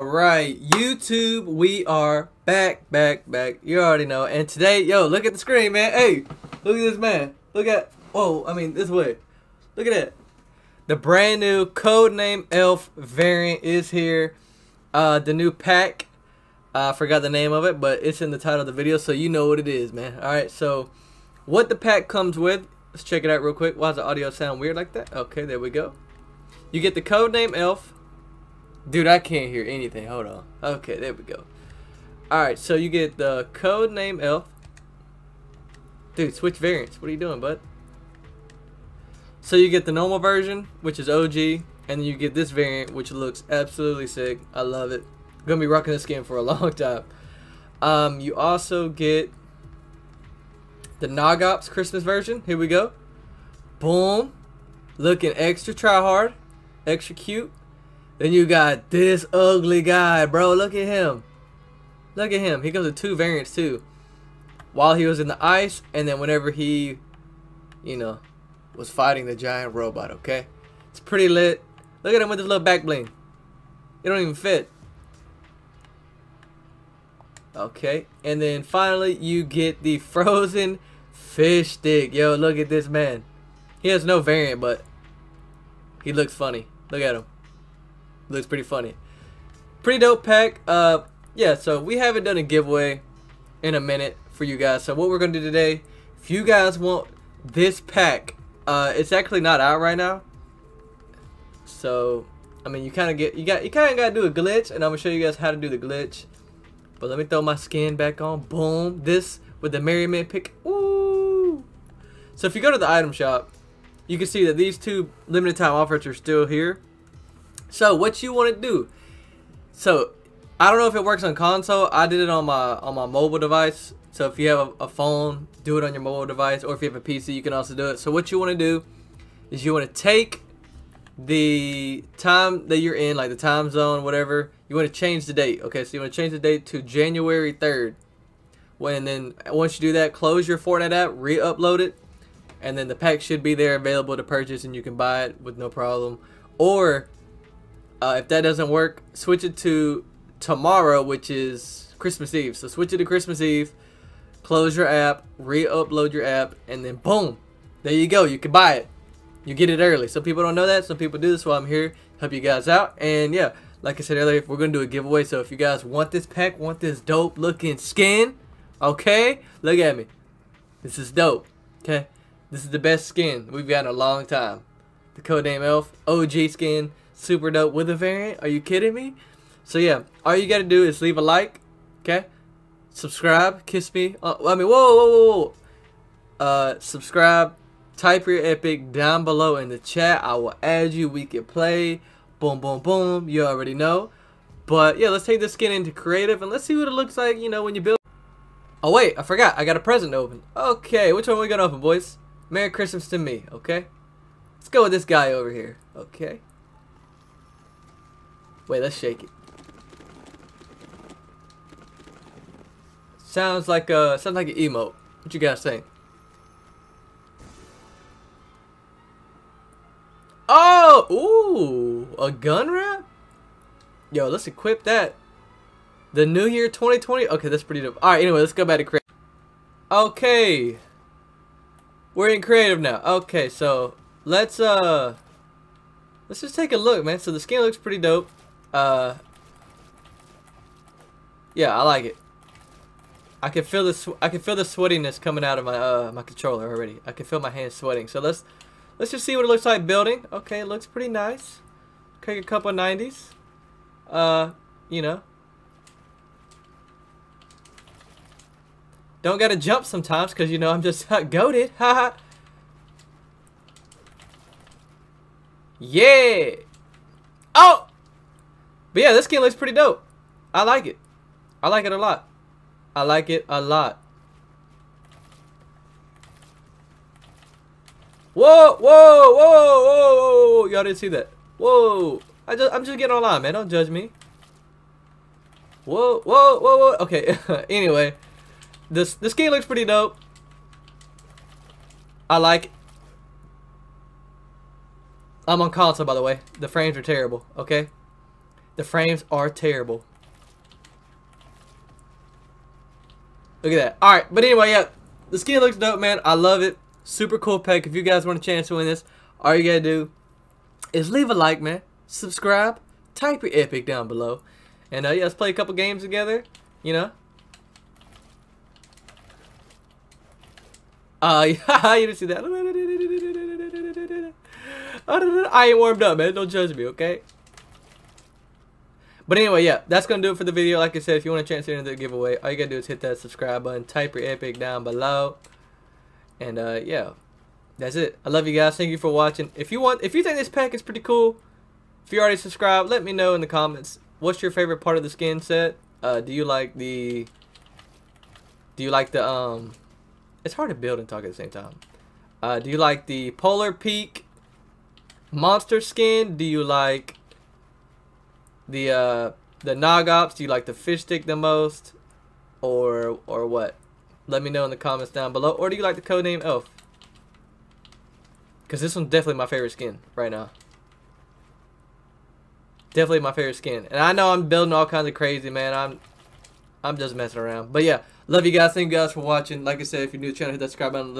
Alright, YouTube, we are back, back, back. You already know. And today, yo, look at the screen, man. Hey, look at this, man. Look at, whoa, I mean, this way. Look at that. The brand new Codename Elf variant is here. Uh, the new pack, I forgot the name of it, but it's in the title of the video, so you know what it is, man. Alright, so what the pack comes with, let's check it out real quick. Why does the audio sound weird like that? Okay, there we go. You get the Codename Elf. Dude, I can't hear anything. Hold on. Okay, there we go. Alright, so you get the Codename Elf. Dude, switch variants. What are you doing, bud? So you get the normal version, which is OG, and then you get this variant, which looks absolutely sick. I love it. gonna be rocking this game for a long time. Um, you also get the Nog Ops Christmas version. Here we go. Boom. Looking extra try hard, extra cute. Then you got this ugly guy, bro. Look at him. Look at him. He comes with two variants too. While he was in the ice, and then whenever he, you know, was fighting the giant robot. Okay, it's pretty lit. Look at him with his little back bling. It don't even fit. Okay, and then finally you get the frozen fish stick. Yo, look at this man. He has no variant, but he looks funny. Look at him. Looks pretty funny. Pretty dope pack. Uh, yeah, so we haven't done a giveaway in a minute for you guys. So what we're going to do today, if you guys want this pack, uh, it's actually not out right now. So, I mean, you kind of get, you got, you kind of got to do a glitch, and I'm going to show you guys how to do the glitch. But let me throw my skin back on. Boom. This with the Merryman pick. Ooh. So if you go to the item shop, you can see that these two limited time offers are still here. So what you want to do? So I don't know if it works on console. I did it on my on my mobile device. So if you have a, a phone, do it on your mobile device, or if you have a PC, you can also do it. So what you want to do is you want to take the time that you're in, like the time zone, whatever. You want to change the date. Okay, so you want to change the date to January 3rd. When then once you do that, close your Fortnite app, re-upload it, and then the pack should be there available to purchase, and you can buy it with no problem. Or uh, if that doesn't work, switch it to tomorrow, which is Christmas Eve. So switch it to Christmas Eve, close your app, re-upload your app, and then boom, there you go. You can buy it. You get it early. Some people don't know that. Some people do. So I'm here help you guys out. And yeah, like I said earlier, we're gonna do a giveaway. So if you guys want this pack, want this dope looking skin, okay, look at me. This is dope. Okay, this is the best skin we've got in a long time. The Codename Elf OG skin super dope with a variant. Are you kidding me? So yeah, all you gotta do is leave a like, okay? Subscribe, kiss me. Uh, I mean, whoa, whoa, whoa. Uh, subscribe. Type your epic down below in the chat. I will add you. We can play. Boom, boom, boom. You already know. But yeah, let's take this skin into creative and let's see what it looks like. You know, when you build. Oh wait, I forgot. I got a present to open. Okay, which one we gonna open, boys? Merry Christmas to me. Okay. Let's go with this guy over here. Okay. Wait, let's shake it. Sounds like a sounds like an emote. What you guys think? Oh, ooh, a gun wrap? Yo, let's equip that. The New Year 2020. Okay, that's pretty dope. All right, anyway, let's go back to creative. Okay, we're in creative now. Okay, so let's uh, let's just take a look, man. So the skin looks pretty dope. Uh, yeah, I like it. I can feel the I can feel the sweatiness coming out of my uh my controller already. I can feel my hands sweating. So let's let's just see what it looks like building. Okay, it looks pretty nice. Take a couple 90s. Uh, you know. Don't gotta jump sometimes because you know I'm just goaded. Haha. yeah. Oh. But yeah, this skin looks pretty dope. I like it. I like it a lot. I like it a lot. Whoa, whoa, whoa, whoa, whoa, Y'all didn't see that. Whoa. I just, I'm just getting online, man. Don't judge me. Whoa, whoa, whoa, whoa. Okay, anyway. This, this skin looks pretty dope. I like it. I'm on console, by the way. The frames are terrible, okay? The frames are terrible. Look at that. Alright, but anyway, yeah. The skin looks dope, man. I love it. Super cool pack. If you guys want a chance to win this, all you gotta do is leave a like, man. Subscribe. Type your epic down below. And uh, yeah, let's play a couple games together. You know? Uh, you didn't see that. I ain't warmed up, man. Don't judge me, okay? But anyway, yeah, that's going to do it for the video. Like I said, if you want a chance to enter the giveaway, all you got to do is hit that subscribe button, type your epic down below. And, uh, yeah, that's it. I love you guys. Thank you for watching. If you want, if you think this pack is pretty cool, if you already subscribed, let me know in the comments. What's your favorite part of the skin set? Uh, do you like the, do you like the, um, it's hard to build and talk at the same time. Uh, do you like the Polar Peak monster skin? Do you like the uh, the Nog Ops? Do you like the fish stick the most, or or what? Let me know in the comments down below. Or do you like the codename Elf? Because this one's definitely my favorite skin right now. Definitely my favorite skin. And I know I'm building all kinds of crazy, man. I'm I'm just messing around. But yeah, love you guys. Thank you guys for watching. Like I said, if you're new to the channel, hit that subscribe button.